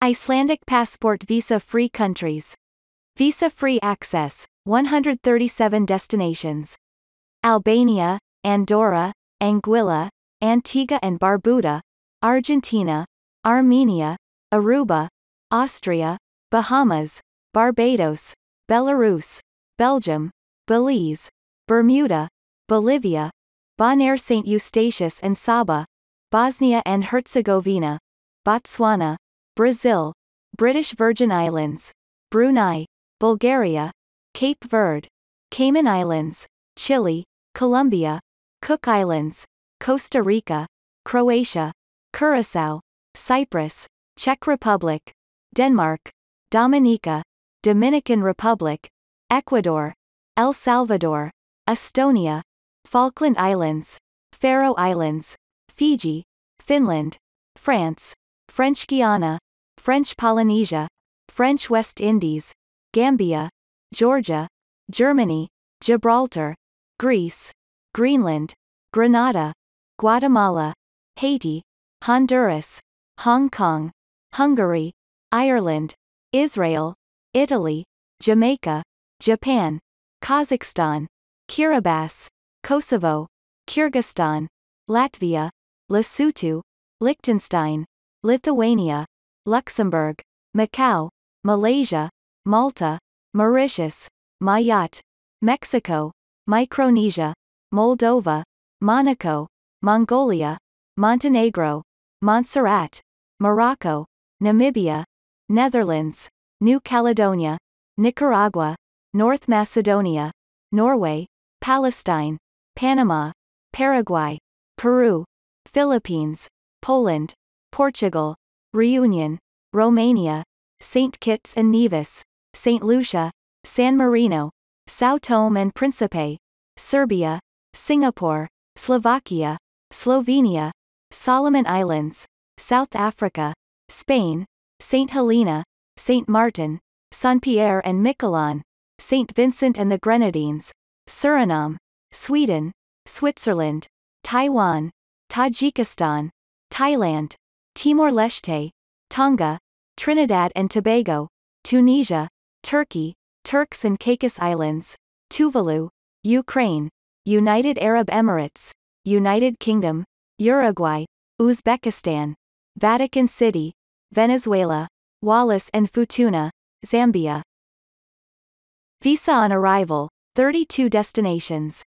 Icelandic passport visa-free countries. Visa-free access, 137 destinations. Albania, Andorra, Anguilla, Antigua and Barbuda, Argentina, Armenia, Aruba, Austria, Bahamas, Barbados, Belarus, Belgium, Belize, Bermuda, Bolivia, Bonaire St. Eustatius and Saba, Bosnia and Herzegovina, Botswana, Brazil, British Virgin Islands, Brunei, Bulgaria, Cape Verde, Cayman Islands, Chile, Colombia, Cook Islands, Costa Rica, Croatia, Curacao, Cyprus, Czech Republic, Denmark, Dominica, Dominican Republic, Ecuador, El Salvador, Estonia, Falkland Islands, Faroe Islands, Fiji, Finland, France, French Guiana, French Polynesia, French West Indies, Gambia, Georgia, Germany, Gibraltar, Greece, Greenland, Grenada, Guatemala, Haiti, Honduras, Hong Kong, Hungary, Ireland, Israel, Italy, Jamaica, Japan, Kazakhstan, Kiribati, Kosovo, Kyrgyzstan, Latvia, Lesotho, Liechtenstein, Lithuania, Luxembourg, Macau, Malaysia, Malta, Mauritius, Mayotte, Mexico, Micronesia, Moldova, Monaco, Mongolia, Montenegro, Montserrat, Morocco, Namibia, Netherlands, New Caledonia, Nicaragua, North Macedonia, Norway, Palestine, Panama, Paraguay, Peru, Philippines, Poland, Portugal, Reunion, Romania, St. Kitts and Nevis, St. Lucia, San Marino, Sao Tome and Principe, Serbia, Singapore, Slovakia, Slovenia, Solomon Islands, South Africa, Spain, St. Helena, St. Martin, Saint Pierre and Miquelon, St. Vincent and the Grenadines, Suriname, Sweden, Switzerland, Taiwan, Tajikistan, Thailand, Timor-Leste, Tonga, Trinidad and Tobago, Tunisia, Turkey, Turks and Caicos Islands, Tuvalu, Ukraine, United Arab Emirates, United Kingdom, Uruguay, Uzbekistan, Vatican City, Venezuela, Wallis and Futuna, Zambia. Visa on arrival, 32 destinations.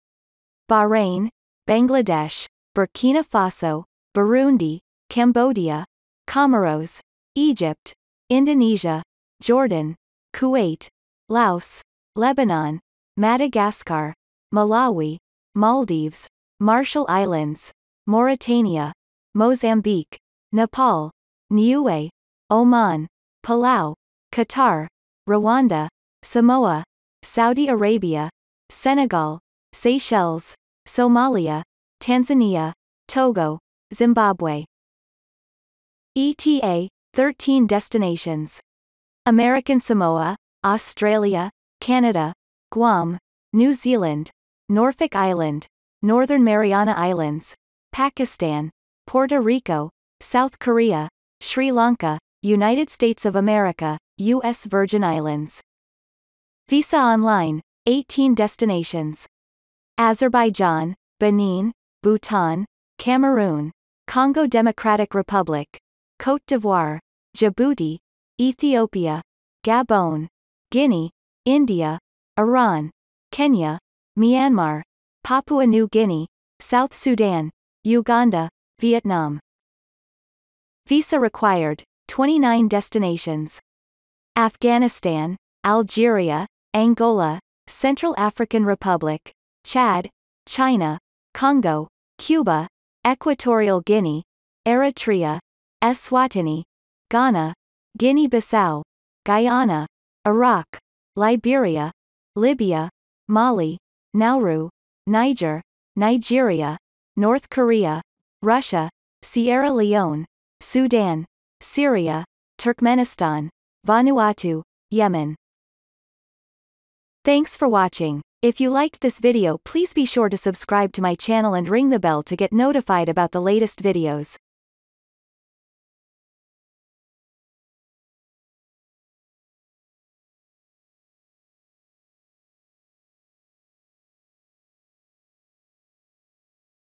Bahrain, Bangladesh, Burkina Faso, Burundi, Cambodia, Comoros, Egypt, Indonesia, Jordan, Kuwait, Laos, Lebanon, Madagascar, Malawi, Maldives, Marshall Islands, Mauritania, Mozambique, Nepal, Niue, Oman, Palau, Qatar, Rwanda, Samoa, Saudi Arabia, Senegal, Seychelles, Somalia, Tanzania, Togo, Zimbabwe. ETA, 13 destinations. American Samoa, Australia, Canada, Guam, New Zealand, Norfolk Island, Northern Mariana Islands, Pakistan, Puerto Rico, South Korea, Sri Lanka, United States of America, U.S. Virgin Islands. Visa Online, 18 destinations. Azerbaijan, Benin, Bhutan, Cameroon, Congo Democratic Republic, Côte d'Ivoire, Djibouti, Ethiopia, Gabon, Guinea, India, Iran, Kenya, Myanmar, Papua New Guinea, South Sudan, Uganda, Vietnam. Visa required, 29 destinations. Afghanistan, Algeria, Angola, Central African Republic, Chad, China, Congo, Cuba, Equatorial Guinea, Eritrea, Eswatini, Ghana, Guinea-Bissau, Guyana, Iraq, Liberia, Libya, Mali, Nauru, Niger, Nigeria, North Korea, Russia, Sierra Leone, Sudan, Syria, Turkmenistan, Vanuatu, Yemen. Thanks for watching. If you liked this video please be sure to subscribe to my channel and ring the bell to get notified about the latest videos.